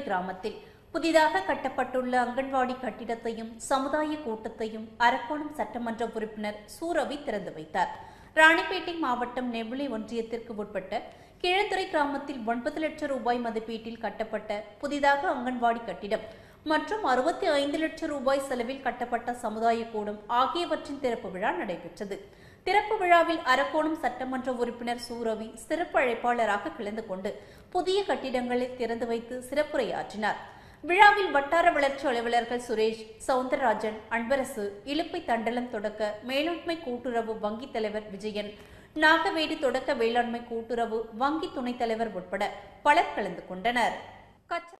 கிராமத்தில் புதிதாக கட்டப்பட்டுள்ள அங்கன்வாடி கட்டிடத்தையும் சமுதாய கூட்டத்தையும் அரக்கோணம் சட்டமன்ற உறுப்பினர் சூரவி திறந்து வைத்தார். ராணிப்பேட்டை மாவட்டம் நெவ்விலி ஒன்றியத்திற்கு உட்பட்ட கிழந்துறை கிராமத்தில் ஒன்பது லட்சம் ரூபாய் மதிப்பீட்டில் கட்டப்பட்ட புதிதாக அங்கன்வாடி கட்டிடம் மற்றும் அறுபத்தி ஐந்து லட்சம் ரூபாய் செலவில் கட்டப்பட்ட சமுதாய கூடம் ஆகியவற்றின் திறப்பு விழா நடைபெற்றது. திறப்பு விழாவில் அரக்கோணம் சட்டமன்ற உறுப்பினர் சூரவி சிறப்பு அழைப்பாளராக கலந்து கொண்டு புதிய கட்டிடங்களை திறந்து வைத்து சிறப்புரையாற்றினார். விழாவில் வட்டார வளர்ச்சி அலுவலர்கள் சுரேஷ் சவுந்தரராஜன் அன்பரசு இலுப்பை தண்டலம் தொடக்க மேலாண்மை கூட்டுறவு வங்கி தலைவர் விஜயன் நாகவேடி தொடக்க வேளாண்மை கூட்டுறவு வங்கி துணைத் தலைவர் உட்பட பலர் கலந்து கொண்டனர்.